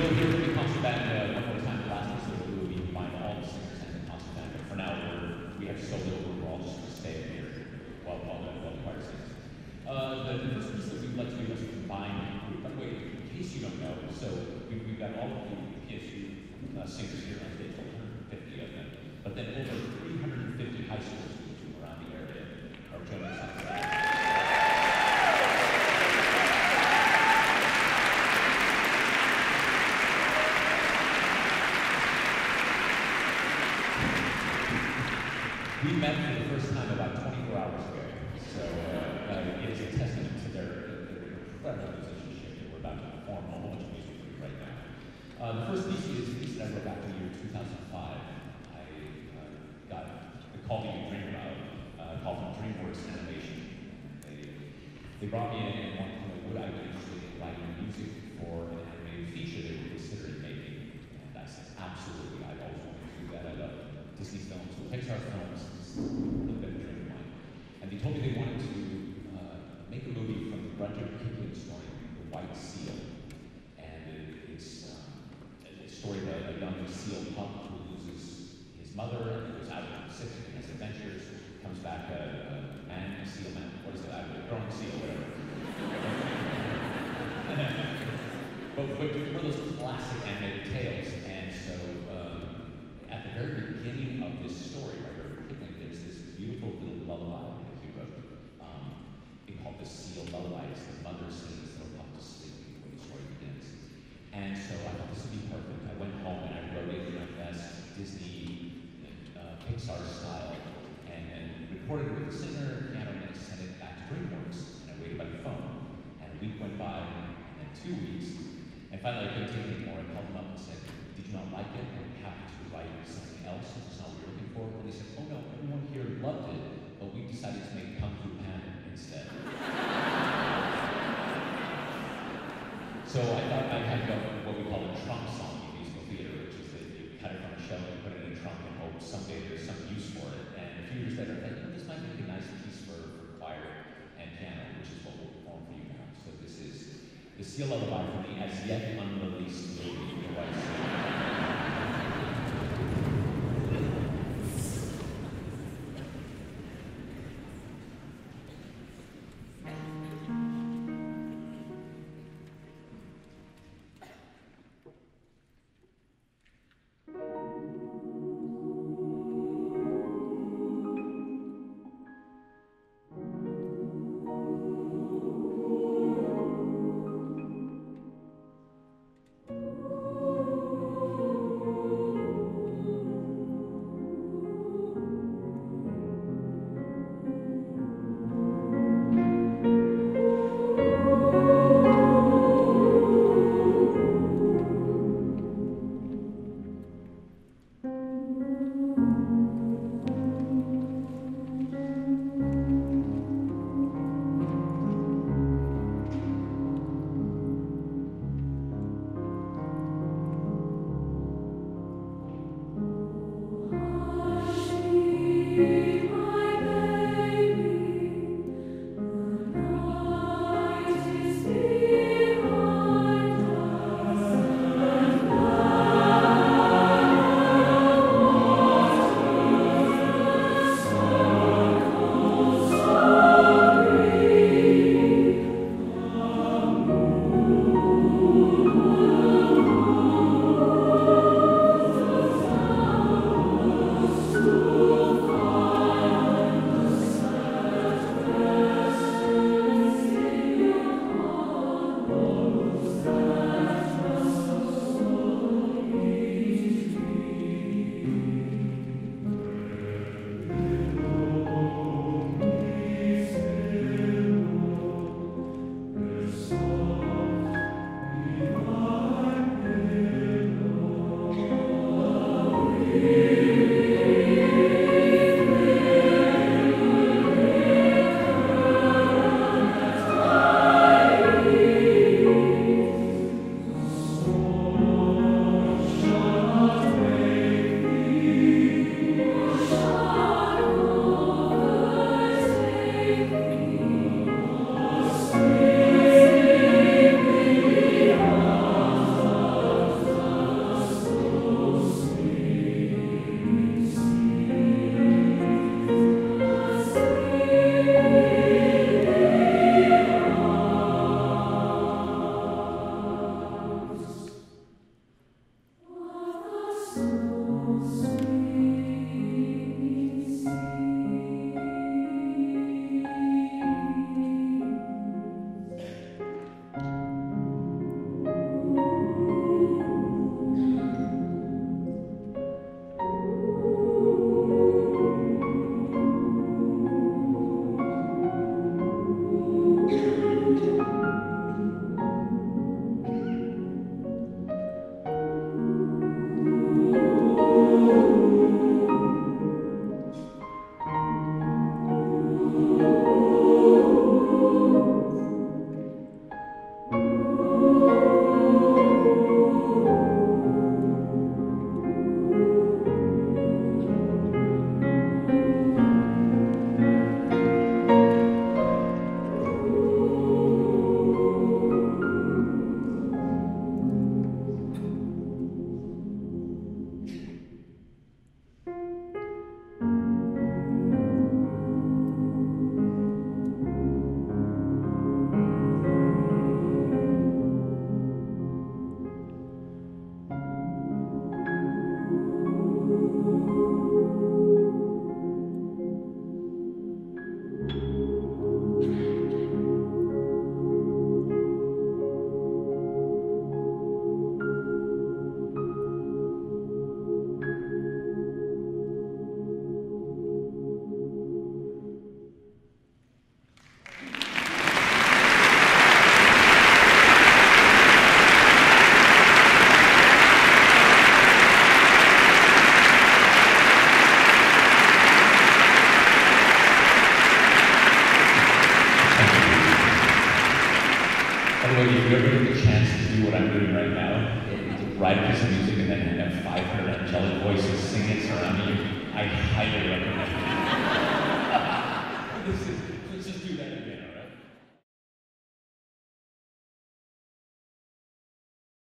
We'll hear from concert band uh, one more time. The last piece of movie, we combine all the singers and. But for now, we're, we have so little room, we're all just going to stay here while, while, the, while the choir sings. Uh, the, the first piece that we'd like to do is combine group. By the way, in case you don't know, so we, we've got all of the PSU uh, singers here on stage, 150 of them. But then over 350 high school students from around the area are joining us on stage. We met for the first time about 24 hours ago, so uh, uh, it is a testament to their, their incredible musicianship that we're about to perform a whole bunch of music for you right now. Uh, the first piece is a piece that I wrote back in the year 2005. I uh, got a call that you dream about, uh, called from DreamWorks Animation. They, they brought me in and wanted to know would I be interested in writing music for an animated feature they were considering making. And I said, absolutely, I've always wanted to do that. I love Disney films, Pixar films, it's a bit of a dream of. And they told me they wanted to uh, make a movie from the Rudyard Kipling story, The White Seal. And it, it's um, a story about a young seal pup who loses his mother and goes out into the Pacific and has adventures, comes back a, a man, a seal man, what is it, a growing seal, whatever. but, but one of those classic animated tales, and so um, at the very beginning of this story, Rudyard Kipling, there's this beautiful little lullaby that he wrote. Um, called the Seal Lullaby. It's the mother sings the pup to sleep before the story begins. And so I thought this would be perfect. I went home and I wrote it in my best Disney uh, Pixar style and, and recorded it with the singer, piano, and I sent it back to DreamWorks. And I waited by the phone. And a week went by, and then two weeks. And finally, I couldn't take anymore. I called them up and said, You not like it? I'm happy to write something else if it's not what you're looking for. And they said, Oh no, everyone here loved it, but we decided to make Kung Fu Panda instead. So I thought I'd have what we call a trunk song in musical theater, which is that you cut it from a shelf and put it in a trunk and hope someday there's some use for it. And a few years later, I thought, this might be a nice piece for, for choir and piano, which is what we'll perform for you now. So this is the Seal of Lullaby from the as yet unreleased movie, The White write a piece of music and then have 500 angelic voices sing it surrounding you, I highly recommend it. Let's just do that.